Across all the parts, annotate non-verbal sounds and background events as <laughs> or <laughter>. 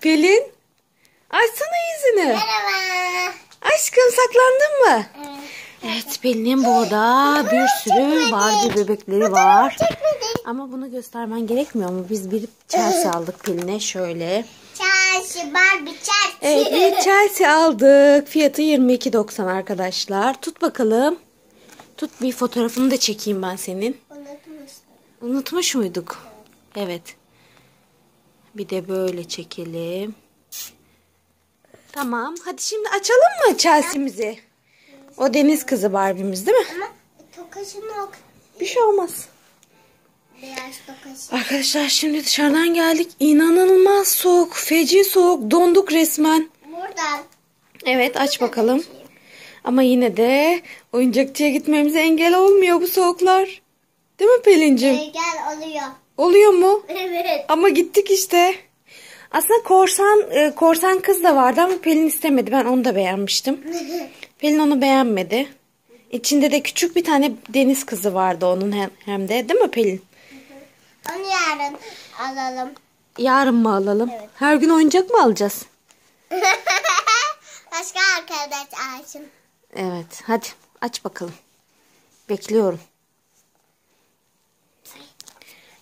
Pelin. Açsana yüzünü. Merhaba. Aşkım saklandın mı? Evet. Evet Pelin'in burada bir sürü Barbie bebekleri var. Ama bunu göstermen gerekmiyor mu? Biz bir Chelsea <laughs> aldık Pelin'e şöyle. Çarşı, Barbie çarşı. Evet bir Chelsea aldık. Fiyatı 22.90 arkadaşlar. Tut bakalım. Tut bir fotoğrafını da çekeyim ben senin. Unutmuştum. Unutmuş muyduk? Evet. Bir de böyle çekelim. Tamam. Hadi şimdi açalım mı Chelsea'mizi? O deniz kızı Barbie'miz değil mi? Ama. Bir şey olmaz. Arkadaşlar şimdi dışarıdan geldik. İnanılmaz soğuk. Feci soğuk. Donduk resmen. Buradan. Evet aç bakalım. Ama yine de oyuncakçıya gitmemize engel olmuyor bu soğuklar. Değil mi Pelin'cim? Ee, gel oluyor. Oluyor mu? Evet. Ama gittik işte. Aslında korsan e, korsan kız da vardı ama Pelin istemedi. Ben onu da beğenmiştim. <laughs> Pelin onu beğenmedi. İçinde de küçük bir tane deniz kızı vardı onun hem, hem de. Değil mi Pelin? Onu yarın alalım. Yarın mı alalım? Evet. Her gün oyuncak mı alacağız? <laughs> Başka arkadaş açın. Evet. Hadi aç bakalım. Bekliyorum.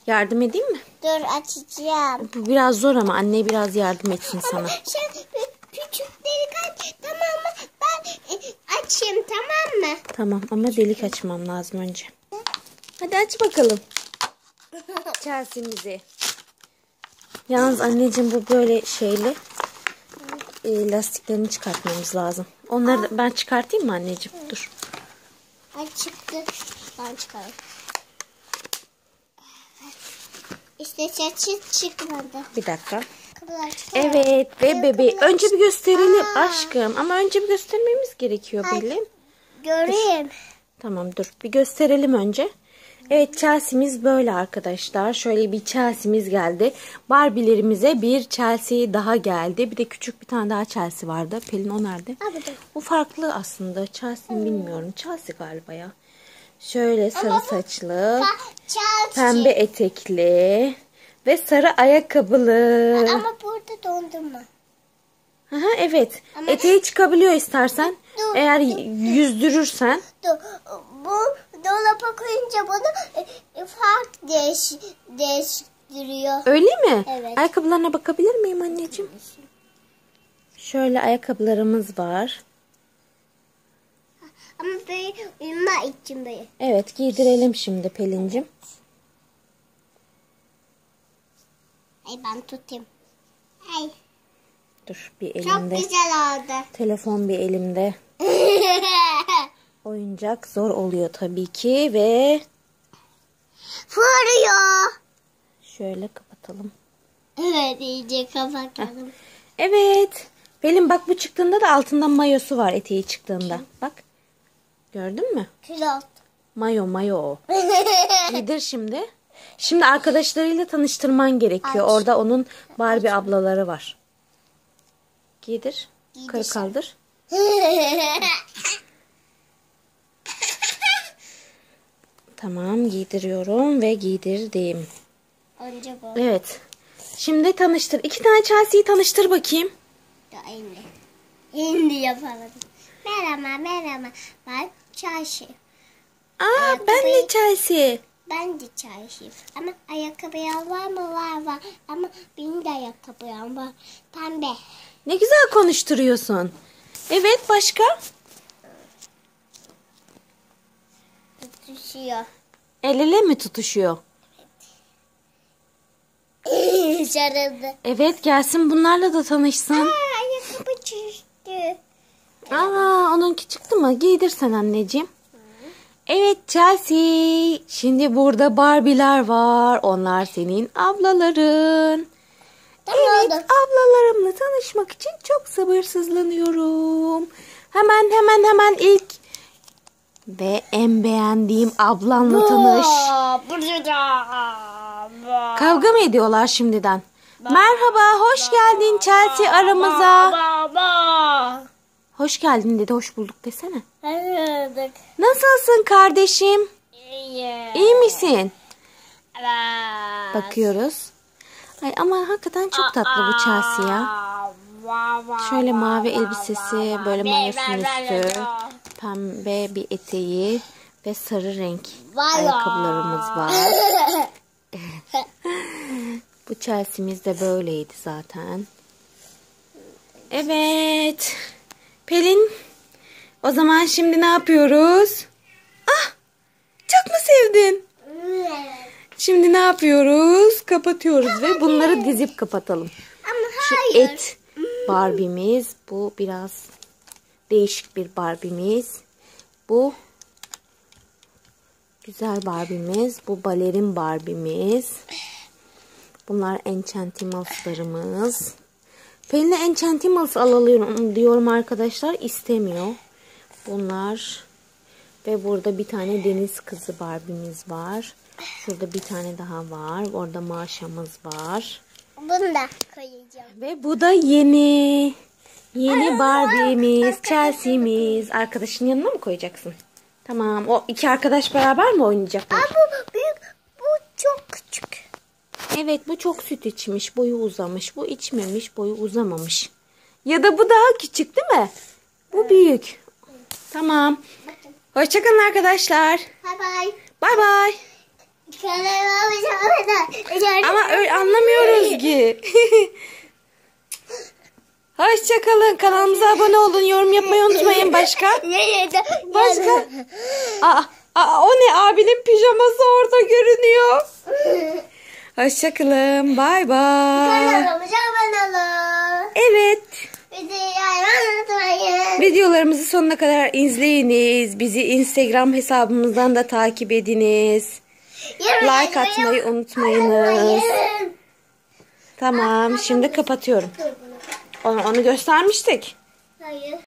Yardım edeyim mi? Dur açacağım. Bu biraz zor ama anne biraz yardım etsin sana. Sen küçük delik aç. Tamam mı? Ben e, açayım tamam mı? Tamam ama delik açmam lazım önce. <laughs> Hadi aç bakalım. <laughs> Chelsea'mizi. Yalnız anneciğim bu böyle şeyli e, lastiklerini çıkartmamız lazım. Onları da ben çıkartayım mı anneciğim? Dur. Ay çıktı. Ben çıkarım. İşte saçı çıkmadı. Bir dakika. Evet ve bebeği. Önce bir gösterelim aşkım. Ama önce bir göstermemiz gerekiyor. Pelin. Göreyim. Tamam dur bir gösterelim önce. Evet Chelsea'miz böyle arkadaşlar. Şöyle bir Chelsea'miz geldi. Barbie'lerimize bir Chelsea daha geldi. Bir de küçük bir tane daha Chelsea vardı. Pelin o nerede? Burada. Bu farklı aslında. Chelsea mi bilmiyorum. Chelsea galiba ya. Şöyle sarı saçlı, pembe etekli ve sarı ayakkabılı. Ama burada dondurma. Aha, evet. Ama- Eteği çıkabiliyor istersen. Dur, Eğer dur, yüzdürürsen. Dur. Bu dolaba koyunca bunu e, fark değiş, değiştiriyor. Öyle mi? Evet. Ayakkabılarına bakabilir miyim anneciğim? Şöyle ayakkabılarımız var. Ama böyle için böyle. Evet giydirelim şimdi Pelin'cim. Ay ben tutayım. Ay Dur bir çok elimde. güzel oldu. <laughs> Telefon bir elimde. Oyuncak zor oluyor tabii ki ve Fırıyor. şöyle kapatalım. Evet iyice kapatalım. Evet. Pelin bak bu çıktığında da altından mayosu var eteği çıktığında. Bak. Gördün mü? Pilot. Mayo mayo <laughs> o. Giydir şimdi. Şimdi arkadaşlarıyla tanıştırman gerekiyor. Aç. Orada onun Barbie ablaları var. Giydir. Giydir. kaldır. Tamam giydiriyorum ve giydirdim. Önce bu. Evet. Şimdi tanıştır. İki tane Chelsea'yi tanıştır bakayım. Da indi. İndi yapalım. Merhaba merhaba. Ben çarşı. Aa ben de Chelsea. Ben de çarşıyım. Ama ayakkabıya var mı? Var var. Ama benim de ayakkabıya var. Pembe. Ne güzel konuşturuyorsun. Evet başka? Düşüyor. El ele mi tutuşuyor? Sarıldı. <laughs> Evet gelsin bunlarla da tanışsın. Aa, ayakkabı düştü. Aa onunki çıktı mı? Giydirsen anneciğim. Evet Chelsea. Şimdi burada Barbie'ler var. Onlar senin ablaların. Evet ablalarımla tanışmak için çok sabırsızlanıyorum. Hemen hemen hemen ilk ve en beğendiğim ablanla tanış. Kavga mı ediyorlar şimdiden? Merhaba, hoş geldin Chelsea aramıza. Hoş geldin dedi, hoş bulduk desene. Evet. Nasılsın kardeşim? İyi. İyi misin? Evet. Bakıyoruz. Ay ama hakikaten çok tatlı bu Chelsea ya. Şöyle mavi elbisesi, böyle mayosun üstü, pembe bir eteği ve sarı renk ayakkabılarımız var. <laughs> Bu Chelsea'miz de böyleydi zaten. Evet. Pelin. O zaman şimdi ne yapıyoruz? Ah! Çok mu sevdin? Şimdi ne yapıyoruz? Kapatıyoruz ve bunları dizip kapatalım. Ama Şu hayır. et Barbie'miz. Bu biraz değişik bir Barbie'miz. Bu güzel Barbie'miz. Bu balerin Barbie'miz. Bunlar Enchantimals'larımız. Pelin'e Enchantimals alalım diyorum arkadaşlar. istemiyor. Bunlar ve burada bir tane deniz kızı Barbie'miz var. Şurada bir tane daha var. Orada Maşa'mız var. Bunu da koyacağım. Ve bu da yeni. Yeni Barbie'miz, Chelsea'miz. Arkadaşın yanına mı koyacaksın? Tamam. O iki arkadaş beraber mi oynayacaklar? Aa, bu. Evet bu çok süt içmiş. Boyu uzamış. Bu içmemiş. Boyu uzamamış. Ya da bu daha küçük değil mi? Bu büyük. Tamam. Hoşçakalın arkadaşlar. Bye bye. Bay bay. Ama öyle anlamıyoruz ki. <laughs> Hoşçakalın. Kanalımıza abone olun. Yorum yapmayı unutmayın. Başka? <laughs> Başka? Aa, aa, o ne? Abinin pijaması orada görünüyor. <laughs> Hoşçakalın. Bay bay. Kanalımıza abone olun. Evet. Videolarımızı sonuna kadar izleyiniz. Bizi Instagram hesabımızdan da takip ediniz. Like atmayı unutmayınız. Tamam. Şimdi kapatıyorum. Onu, onu göstermiştik. Hayır.